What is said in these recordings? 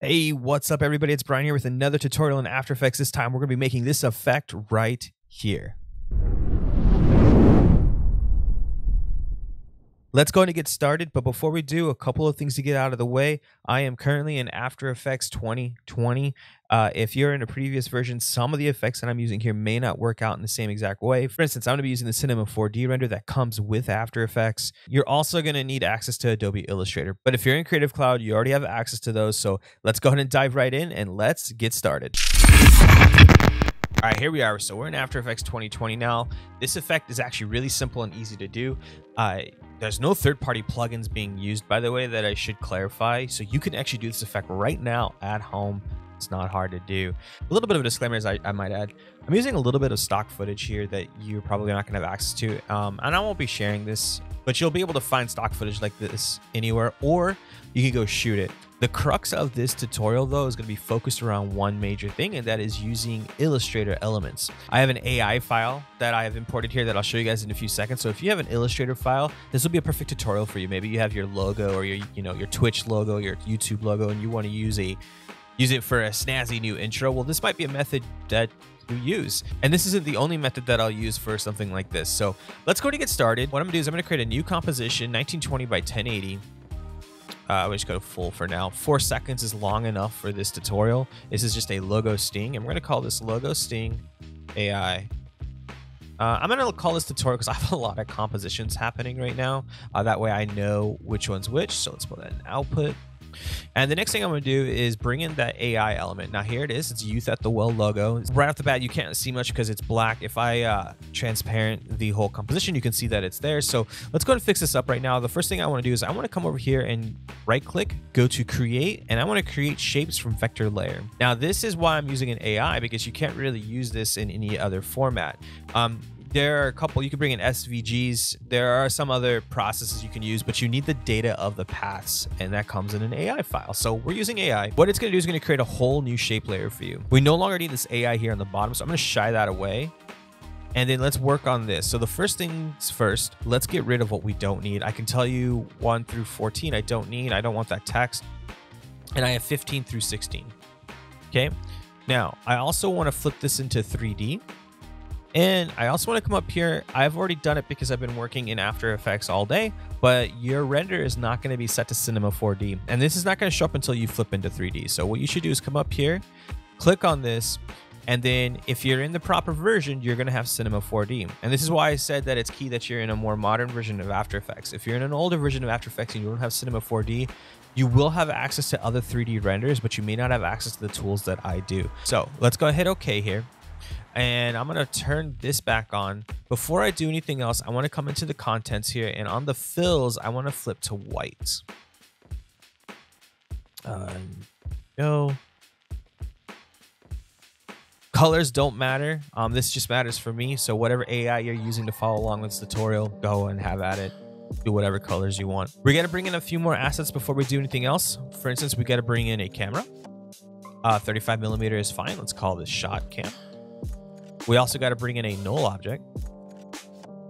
Hey, what's up everybody? It's Bryan here with another tutorial in After Effects. This time we're going to be making this effect right here. Let's go and get started, but before we do, a couple of things to get out of the way. I am currently in After Effects 2020. Uh, if you're in a previous version, some of the effects that I'm using here may not work out in the same exact way. For instance, I'm going to be using the Cinema 4D render that comes with After Effects. You're also going to need access to Adobe Illustrator, but if you're in Creative Cloud, you already have access to those. So let's go ahead and dive right in and let's get started. All right, here we are. So we're in After Effects 2020 now. This effect is actually really simple and easy to do. Uh, there's no third-party plugins being used, by the way, that I should clarify. So you can actually do this effect right now at home. It's not hard to do. A little bit of a disclaimer, as I, I might add. I'm using a little bit of stock footage here that you're probably not going to have access to. Um, and I won't be sharing this, but you'll be able to find stock footage like this anywhere, or you can go shoot it. The crux of this tutorial though is going to be focused around one major thing and that is using Illustrator elements. I have an AI file that I have imported here that I'll show you guys in a few seconds. So if you have an Illustrator file, this will be a perfect tutorial for you. Maybe you have your logo or your you know your Twitch logo, your YouTube logo and you want to use a use it for a snazzy new intro. Well, this might be a method that you use. And this isn't the only method that I'll use for something like this. So let's go to get started. What I'm gonna do is I'm gonna create a new composition, 1920 by 1080. Uh, we just go to full for now. Four seconds is long enough for this tutorial. This is just a logo sting, and we're going to call this logo sting AI. Uh, I'm going to call this tutorial because I have a lot of compositions happening right now. Uh, that way I know which one's which. So let's put that in output. And the next thing I'm going to do is bring in that AI element. Now here it is. It's Youth at the Well logo. Right off the bat, you can't see much because it's black. If I uh, transparent the whole composition, you can see that it's there. So let's go and fix this up right now. The first thing I want to do is I want to come over here and right click, go to create, and I want to create shapes from vector layer. Now this is why I'm using an AI because you can't really use this in any other format. Um, there are a couple you can bring in svgs there are some other processes you can use but you need the data of the paths and that comes in an ai file. So we're using ai what it's going to do is going to create a whole new shape layer for you. We no longer need this ai here on the bottom so i'm going to shy that away. And then let's work on this. So the first things first let's get rid of what we don't need. I can tell you 1 through 14 i don't need i don't want that text. And i have 15 through 16 okay? Now i also want to flip this into 3d and I also want to come up here. I've already done it because I've been working in After Effects all day, but your render is not going to be set to Cinema 4D. And this is not going to show up until you flip into 3D. So what you should do is come up here, click on this, and then if you're in the proper version, you're going to have Cinema 4D. And this is why I said that it's key that you're in a more modern version of After Effects. If you're in an older version of After Effects and you don't have Cinema 4D, you will have access to other 3D renders, but you may not have access to the tools that I do. So let's go ahead OK here and I'm to turn this back on. Before I do anything else, I want to come into the contents here and on the fills, I want to flip to white. Uh, go. Colors don't matter. Um, this just matters for me. So whatever AI you're using to follow along with this tutorial, go and have at it. Do whatever colors you want. We got to bring in a few more assets before we do anything else. For instance, we got to bring in a camera. Uh, 35 millimeter is fine. Let's call this shot cam. We also got to bring in a null object.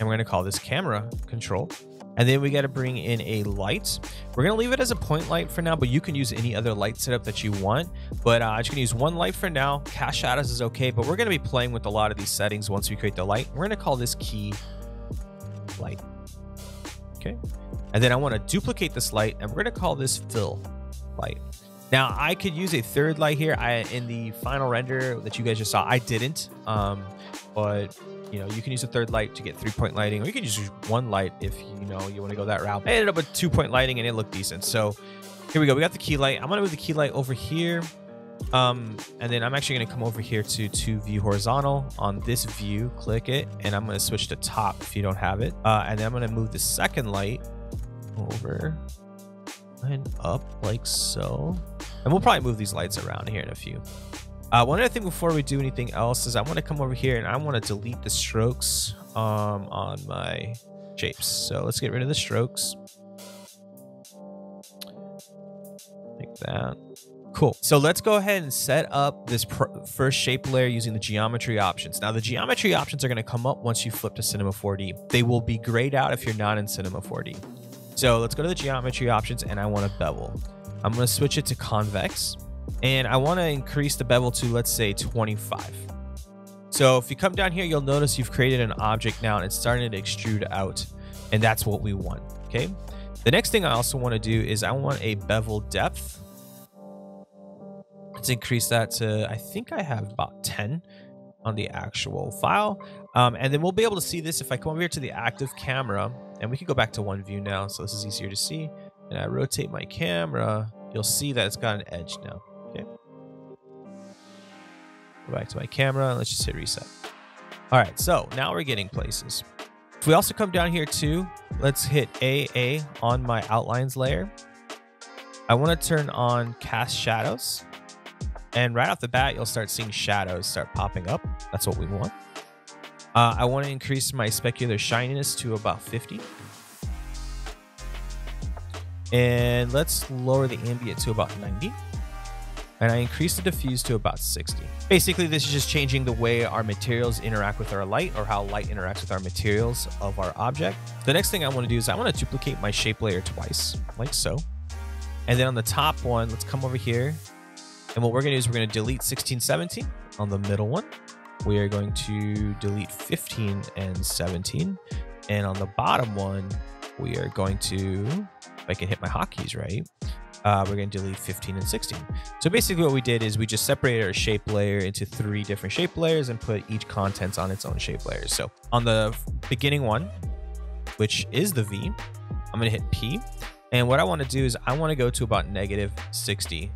And we're going to call this camera control. And then we got to bring in a light. We're going to leave it as a point light for now, but you can use any other light setup that you want. But uh, I'm just going to use one light for now. Cast shadows is okay, but we're going to be playing with a lot of these settings once we create the light. We're going to call this key light. Okay. And then I want to duplicate this light, and we're going to call this fill light. Now I could use a third light here. I in the final render that you guys just saw, I didn't. Um, but you know, you can use a third light to get three point lighting, or you can just use one light if you know you want to go that route. I ended up with two point lighting and it looked decent. So here we go. We got the key light. I'm gonna move the key light over here. Um, and then I'm actually gonna come over here to to view horizontal on this view, click it, and I'm gonna switch to top if you don't have it. Uh, and then I'm gonna move the second light over and up like so. And we'll probably move these lights around here in a few. Uh, one other thing before we do anything else is I want to come over here and I want to delete the strokes um, on my shapes. So let's get rid of the strokes. Like that. Cool. So let's go ahead and set up this first shape layer using the geometry options. Now the geometry options are going to come up once you flip to Cinema 4D. They will be grayed out if you're not in Cinema 4D. So let's go to the geometry options and I want to bevel. I'm to switch it to convex. And I want to increase the bevel to, let's say, 25. So if you come down here, you'll notice you've created an object now and it's starting to extrude out. And that's what we want, okay? The next thing I also want to do is I want a bevel depth. Let's increase that to, I think I have about 10 on the actual file. Um, and then we'll be able to see this if I come over here to the active camera and we can go back to one view now. So this is easier to see. And I rotate my camera, you'll see that it's got an edge now. Okay. Go back to my camera and let's just hit reset. All right, so now we're getting places. If we also come down here too, let's hit AA on my outlines layer. I want to turn on cast shadows. And right off the bat, you'll start seeing shadows start popping up. That's what we want. Uh, I want to increase my specular shininess to about 50. And let's lower the ambient to about 90 and I increase the diffuse to about 60. Basically, this is just changing the way our materials interact with our light or how light interacts with our materials of our object. The next thing I want to do is I want to duplicate my shape layer twice, like so. And then on the top one, let's come over here. And what we're to do is we're to delete 1617 on the middle one. We are going to delete 15 and 17. And on the bottom one, we are going to, if I can hit my hotkeys right, uh, we're going to delete 15 and 16. So basically what we did is we just separated our shape layer into three different shape layers and put each contents on its own shape layers. So on the beginning one, which is the V, I'm going to hit P. And what I want to do is I want to go to about negative 60.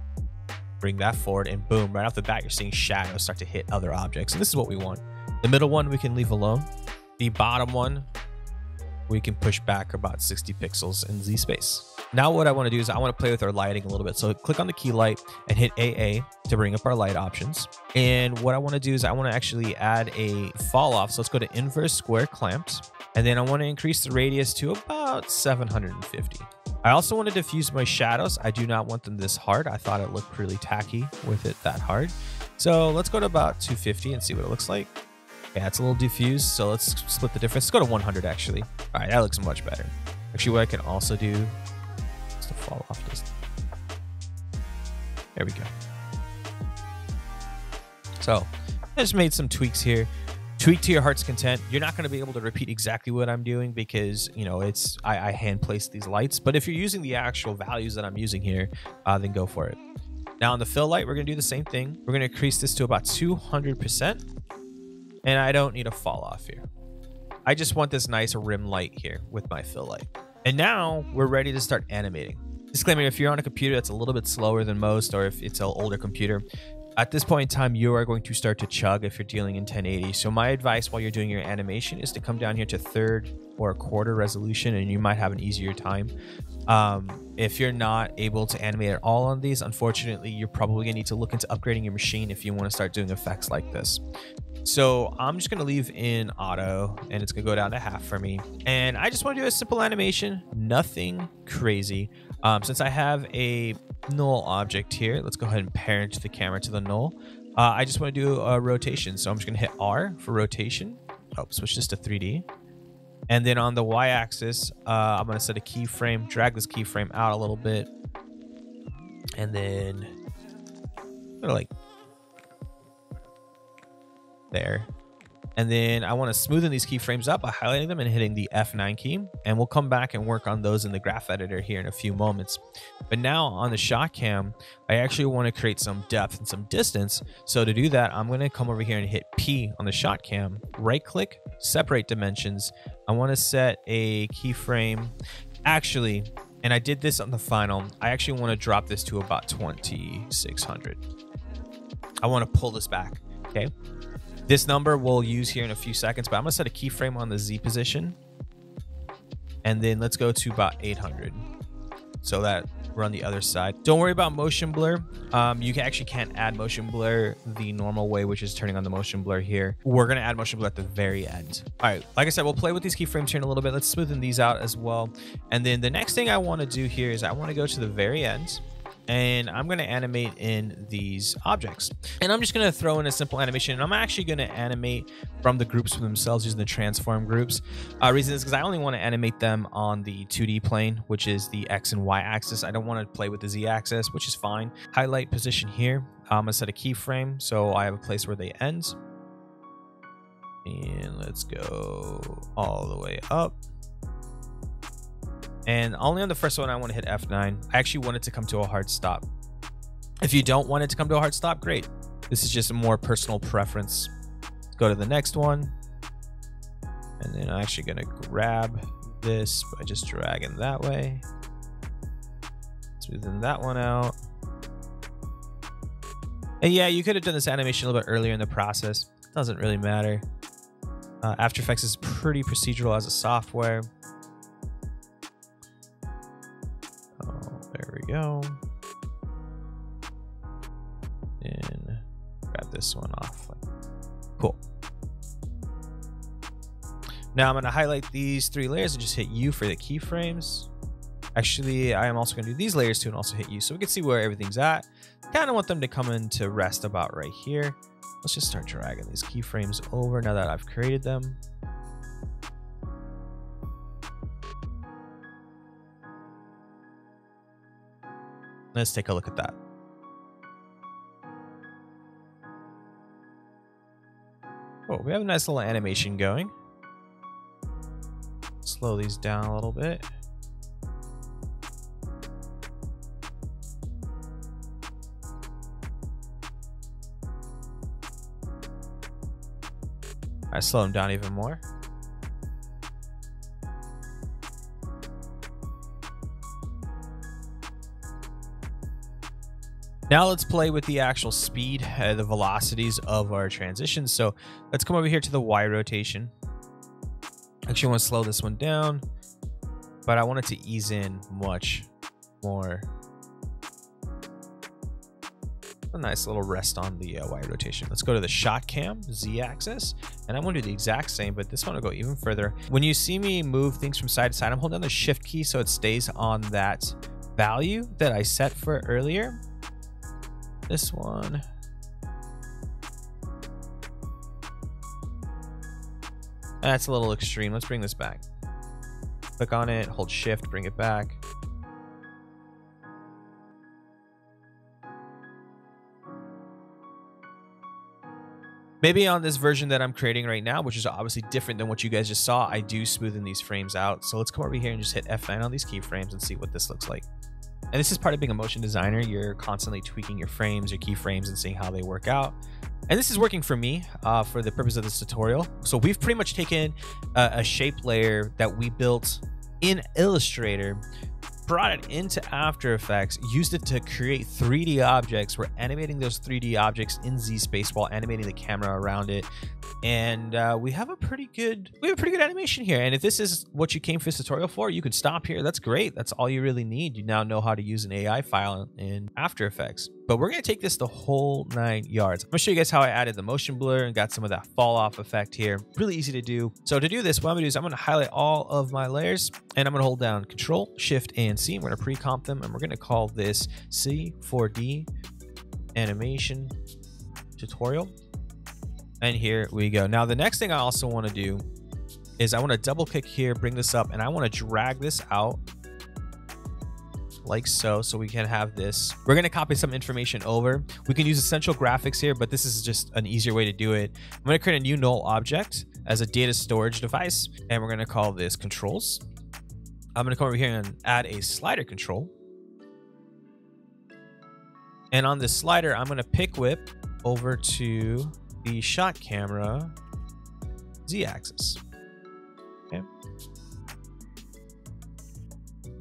Bring that forward and boom, right off the bat, you're seeing shadows start to hit other objects. And this is what we want. The middle one we can leave alone. The bottom one we can push back about 60 pixels in Z space. Now what I want to do is I want to play with our lighting a little bit. So click on the key light and hit AA to bring up our light options. And what I want to do is I want to actually add a fall off. So let's go to inverse square clamped. And then I want to increase the radius to about 750. I also want to diffuse my shadows. I do not want them this hard. I thought it looked really tacky with it that hard. So let's go to about 250 and see what it looks like. Yeah, it's a little diffused, so let's split the difference. Let's go to 100 actually. All right, that looks much better. Actually, what I can also do is to fall off this. There we go. So I just made some tweaks here. Tweak to your heart's content. You're not going to be able to repeat exactly what I'm doing because you know it's I, I hand place these lights. But if you're using the actual values that I'm using here, uh, then go for it. Now on the fill light, we're going to do the same thing. We're going to increase this to about 200%. And I don't need a fall off here. I just want this nice rim light here with my fill light. And now we're ready to start animating. Disclaimer, if you're on a computer that's a little bit slower than most, or if it's an older computer, at this point in time, you are going to start to chug if you're dealing in 1080. So my advice while you're doing your animation is to come down here to third or a quarter resolution and you might have an easier time. Um, if you're not able to animate at all on these, unfortunately, you're probably gonna need to look into upgrading your machine if you wanna start doing effects like this. So I'm just going to leave in auto and it's going to go down to half for me. And I just want to do a simple animation, nothing crazy. Um, since I have a null object here, let's go ahead and parent the camera to the null. Uh, I just want to do a rotation. So I'm just going to hit R for rotation. Oh, switch this to 3D. And then on the y-axis, uh, I'm going to set a keyframe, drag this keyframe out a little bit. And then like there. And then I want to smoothen these keyframes up by highlighting them and hitting the F9 key. And we'll come back and work on those in the graph editor here in a few moments. But now on the shot cam, I actually want to create some depth and some distance. So to do that, I'm going to come over here and hit P on the shot cam, right click, separate dimensions. I want to set a keyframe. Actually, and I did this on the final, I actually want to drop this to about 2600. I want to pull this back. Okay. This number we'll use here in a few seconds, but I'm gonna set a keyframe on the Z position. And then let's go to about 800. So that we're on the other side. Don't worry about motion blur. Um, you actually can't add motion blur the normal way, which is turning on the motion blur here. We're gonna add motion blur at the very end. All right, like I said, we'll play with these keyframes here in a little bit. Let's smoothen these out as well. And then the next thing I wanna do here is I wanna go to the very end and I'm going to animate in these objects. And I'm just going to throw in a simple animation. And I'm actually going to animate from the groups themselves using the transform groups. Uh, reason is because I only want to animate them on the 2D plane, which is the X and Y axis. I don't want to play with the Z axis, which is fine. Highlight position here. I'm to set a keyframe so I have a place where they end. And let's go all the way up. And only on the first one, I want to hit F9. I actually want it to come to a hard stop. If you don't want it to come to a hard stop, great. This is just a more personal preference. Let's go to the next one. And then I'm actually going to grab this by just dragging that way. Smoothing that one out. And yeah, you could have done this animation a little bit earlier in the process. Doesn't really matter. Uh, After Effects is pretty procedural as a software. Grab this one off. Cool. Now I'm going to highlight these three layers and just hit U for the keyframes. Actually, I am also going to do these layers too and also hit U so we can see where everything's at. Kind of want them to come into rest about right here. Let's just start dragging these keyframes over now that I've created them. Let's take a look at that. Oh, we have a nice little animation going. Slow these down a little bit. I slow them down even more. Now let's play with the actual speed, uh, the velocities of our transitions. So let's come over here to the Y rotation. Actually, I want to slow this one down, but I want it to ease in much more. A nice little rest on the uh, Y rotation. Let's go to the shot cam, Z axis, and I'm to do the exact same, but this one will go even further. When you see me move things from side to side, I'm holding down the shift key so it stays on that value that I set for earlier this one. That's a little extreme. Let's bring this back. Click on it, hold shift, bring it back. Maybe on this version that I'm creating right now, which is obviously different than what you guys just saw, I do smoothen these frames out. So let's come over here and just hit F9 on these keyframes and see what this looks like. And this is part of being a motion designer. You're constantly tweaking your frames, your keyframes, and seeing how they work out. And this is working for me uh, for the purpose of this tutorial. So we've pretty much taken a, a shape layer that we built in Illustrator brought it into After Effects, used it to create 3D objects. We're animating those 3D objects in Z space while animating the camera around it. And uh, we have a pretty good we have a pretty good animation here. And if this is what you came for this tutorial for, you could stop here. That's great. That's all you really need. You now know how to use an AI file in After Effects. But we're going to take this the whole nine yards. I'm to show you guys how I added the motion blur and got some of that fall off effect here. Really easy to do. So to do this, what I'm to do is I'm going to highlight all of my layers and I'm going to hold down Control, Shift, and C. We're going to pre-comp them and we're going to call this C4D animation tutorial. And here we go. Now, the next thing I also want to do is I want to double click here, bring this up, and I want to drag this out like so, so we can have this. We're to copy some information over. We can use essential graphics here, but this is just an easier way to do it. I'm to create a new null object as a data storage device, and we're to call this controls. I'm going to come over here and add a slider control. And on this slider, I'm going to pick whip over to the shot camera Z axis. Okay.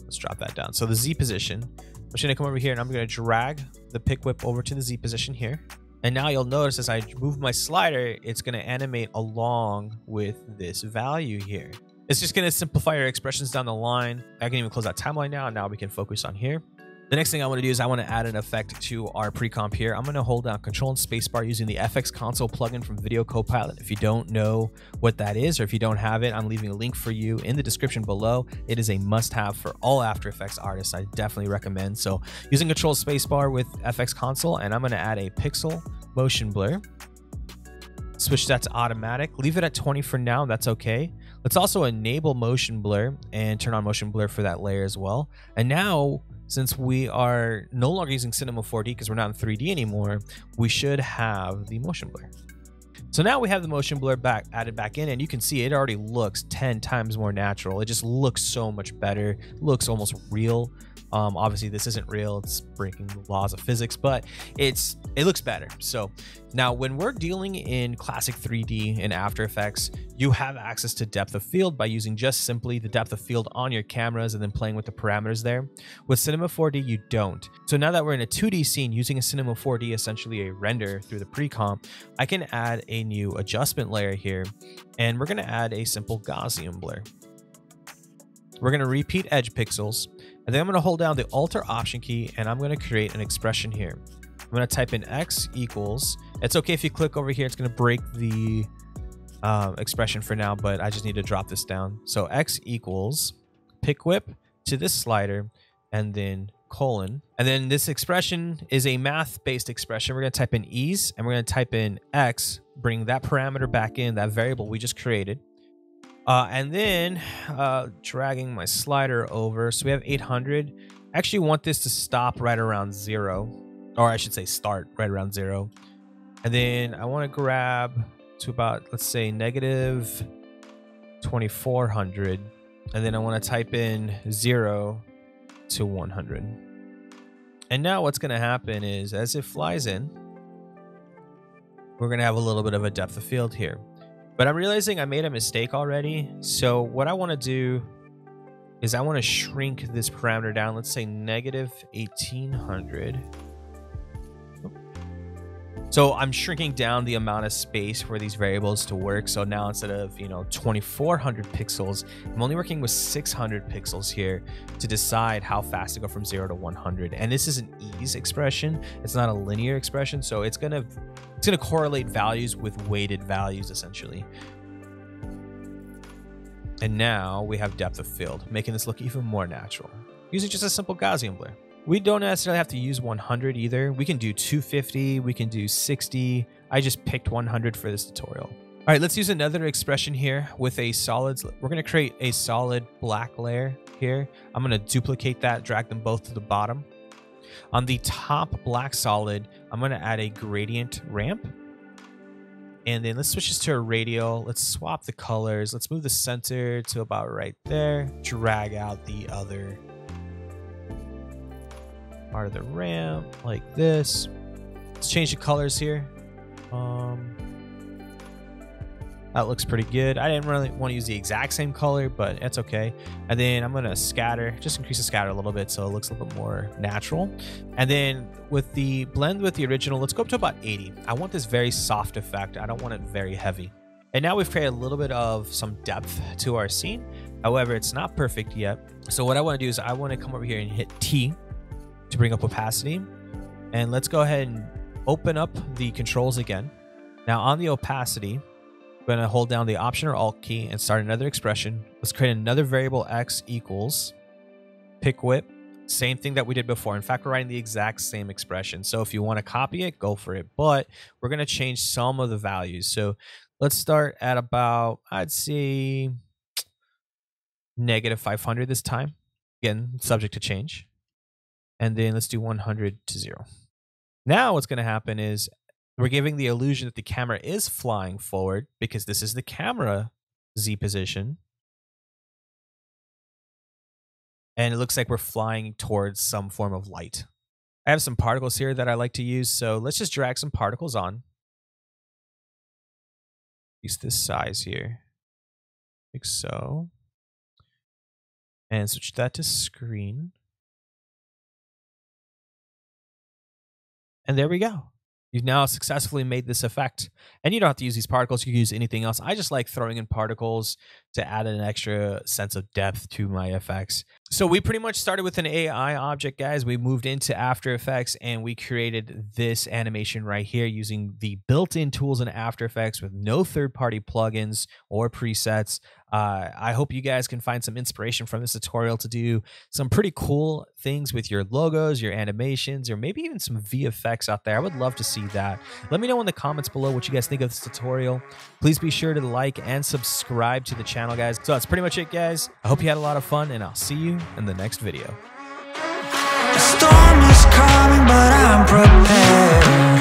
Let's drop that down. So the Z position, I'm just gonna come over here and I'm gonna drag the pick whip over to the Z position here. And now you'll notice as I move my slider, it's gonna animate along with this value here. It's just gonna simplify our expressions down the line. I can even close that timeline now. Now we can focus on here. The next thing I want to do is I want to add an effect to our pre-comp here. I'm going to hold down Control and Spacebar using the FX Console plugin from Video Copilot. If you don't know what that is, or if you don't have it, I'm leaving a link for you in the description below. It is a must-have for all After Effects artists. I definitely recommend. So using Control Spacebar with FX Console, and I'm going to add a pixel motion blur. Switch that to automatic. Leave it at 20 for now. That's okay. Let's also enable motion blur and turn on motion blur for that layer as well. And now since we are no longer using Cinema 4D because we're not in 3D anymore, we should have the motion blur. So now we have the motion blur back added back in and you can see it already looks 10 times more natural. It just looks so much better, looks almost real. Um, obviously, this isn't real; it's breaking the laws of physics, but it's it looks better. So now, when we're dealing in classic 3D in After Effects, you have access to depth of field by using just simply the depth of field on your cameras and then playing with the parameters there. With Cinema 4D, you don't. So now that we're in a 2D scene using a Cinema 4D, essentially a render through the pre-comp, I can add a new adjustment layer here, and we're going to add a simple Gaussian blur. We're going to repeat edge pixels, and then I'm going to hold down the Alt or Option key, and I'm going to create an expression here. I'm going to type in x equals. It's okay if you click over here. It's going to break the uh, expression for now, but I just need to drop this down. So x equals pick whip to this slider, and then colon. And then this expression is a math-based expression. We're going to type in ease, and we're going to type in x, bring that parameter back in, that variable we just created. Uh, and then uh, dragging my slider over. So we have 800. I actually want this to stop right around zero, or I should say start right around zero. And then I want to grab to about, let's say, negative 2400. And then I want to type in zero to 100. And now what's going to happen is as it flies in, we're going to have a little bit of a depth of field here. But I'm realizing I made a mistake already. So what I want to do is I want to shrink this parameter down. Let's say negative 1800. So I'm shrinking down the amount of space for these variables to work. So now instead of, you know, 2400 pixels, I'm only working with 600 pixels here to decide how fast to go from 0 to 100. And this is an ease expression. It's not a linear expression, so it's going to it's going to correlate values with weighted values essentially. And now we have depth of field, making this look even more natural. Using just a simple Gaussian blur. We don't necessarily have to use 100 either. We can do 250, we can do 60. I just picked 100 for this tutorial. All right, let's use another expression here with a solid. We're to create a solid black layer here. I'm to duplicate that, drag them both to the bottom. On the top black solid, I'm to add a gradient ramp. And then let's switch this to a radial. Let's swap the colors. Let's move the center to about right there. Drag out the other part of the ramp like this. Let's change the colors here. Um, that looks pretty good. I didn't really want to use the exact same color, but it's okay. And then I'm going to scatter, just increase the scatter a little bit so it looks a little bit more natural. And then with the blend with the original, let's go up to about 80. I want this very soft effect. I don't want it very heavy. And now we've created a little bit of some depth to our scene. However, it's not perfect yet. So what I want to do is I want to come over here and hit T to bring up opacity. And let's go ahead and open up the controls again. Now on the opacity, I'm going to hold down the Option or Alt key and start another expression. Let's create another variable x equals pick whip. Same thing that we did before. In fact, we're writing the exact same expression. So if you want to copy it, go for it. But we're going to change some of the values. So let's start at about, I'd say, negative 500 this time. Again, subject to change. And then let's do 100 to 0. Now what's going to happen is we're giving the illusion that the camera is flying forward because this is the camera Z position. And it looks like we're flying towards some form of light. I have some particles here that I like to use, so let's just drag some particles on. Use this size here, like so. And switch that to screen. And there we go. You've now successfully made this effect. And you don't have to use these particles. You can use anything else. I just like throwing in particles to add an extra sense of depth to my effects. So we pretty much started with an AI object, guys. We moved into After Effects and we created this animation right here using the built-in tools in After Effects with no third-party plugins or presets. Uh, I hope you guys can find some inspiration from this tutorial to do some pretty cool things with your logos, your animations, or maybe even some VFX out there. I would love to see that. Let me know in the comments below what you guys think of this tutorial. Please be sure to like and subscribe to the channel, guys. So that's pretty much it, guys. I hope you had a lot of fun, and I'll see you in the next video. The storm is coming, but I'm prepared.